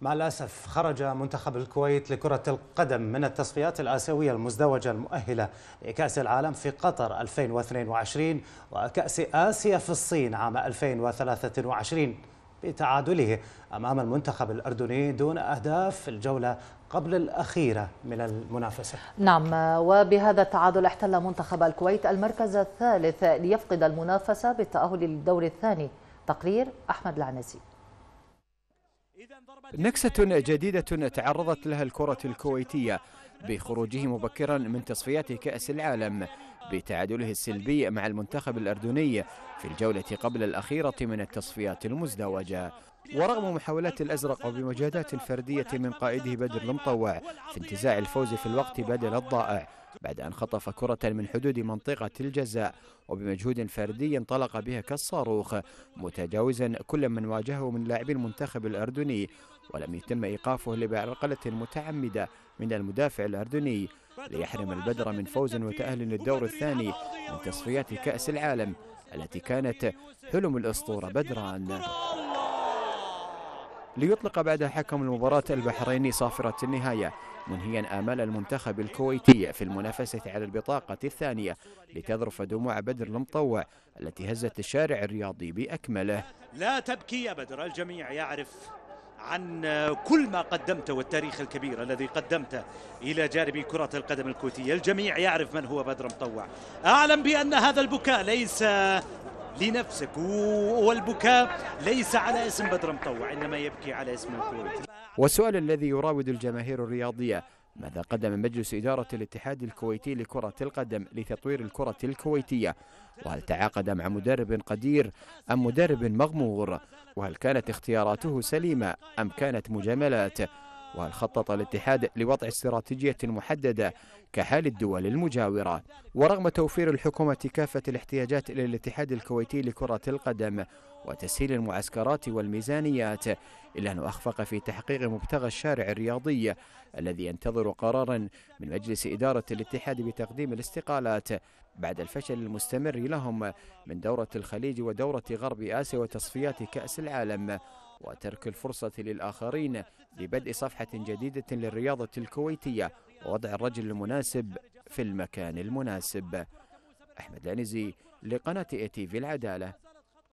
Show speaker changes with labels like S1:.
S1: مع الأسف خرج منتخب الكويت لكرة القدم من التصفيات الآسيوية المزدوجة المؤهلة لكأس العالم في قطر 2022 وكأس آسيا في الصين عام 2023 بتعادله أمام المنتخب الأردني دون أهداف الجولة قبل الأخيرة من المنافسة.
S2: نعم وبهذا التعادل احتل منتخب الكويت المركز الثالث ليفقد المنافسة بالتأهل للدور الثاني. تقرير أحمد العنزي.
S3: نكسة جديدة تعرضت لها الكرة الكويتية بخروجه مبكرا من تصفيات كأس العالم بتعادله السلبي مع المنتخب الأردني في الجولة قبل الأخيرة من التصفيات المزدوجة. ورغم محاولات الأزرق وبمجهودات فردية من قائده بدر المطوع في انتزاع الفوز في الوقت بدل الضائع بعد أن خطف كرة من حدود منطقة الجزاء وبمجهود فردي انطلق بها كالصاروخ متجاوزا كل من واجهه من لاعبي المنتخب الأردني ولم يتم إيقافه لبعرقلة متعمدة من المدافع الأردني ليحرم البدر من فوز وتأهل للدور الثاني من تصفيات كأس العالم التي كانت حلم الأسطورة بدران ليطلق بعد حكم المباراة البحريني صافرة النهاية منهيا آمال المنتخب الكويتي في المنافسة على البطاقة الثانية لتذرف دموع بدر المطوع التي هزت الشارع الرياضي بأكمله.
S4: لا تبكي يا بدر الجميع يعرف عن كل ما قدمته والتاريخ الكبير الذي قدمته إلى جانب كرة القدم الكويتية. الجميع يعرف من هو بدر مطوع أعلم بأن هذا البكاء ليس لنفسك والبكاء ليس على اسم بدر مطوع إنما يبكي على اسم الكويت
S3: والسؤال الذي يراود الجماهير الرياضية ماذا قدم مجلس إدارة الاتحاد الكويتي لكرة القدم لتطوير الكرة الكويتية؟ وهل تعاقد مع مدرب قدير أم مدرب مغمور؟ وهل كانت اختياراته سليمة أم كانت مجاملات؟ وهل خطط الاتحاد لوضع استراتيجية محددة كحال الدول المجاورة. ورغم توفير الحكومة كافة الاحتياجات إلى الاتحاد الكويتي لكرة القدم وتسهيل المعسكرات والميزانيات إلا أنه أخفق في تحقيق مبتغى الشارع الرياضي الذي ينتظر قرارا من مجلس إدارة الاتحاد بتقديم الاستقالات. بعد الفشل المستمر لهم من دورة الخليج ودورة غرب آسيا وتصفيات كأس العالم. وترك الفرصة للآخرين لبدء صفحة جديدة للرياضة الكويتية ووضع الرجل المناسب في المكان المناسب. أحمد العنزي لقناة اي تي في العدالة.